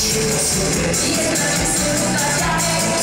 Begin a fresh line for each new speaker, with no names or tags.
She was so good, she didn't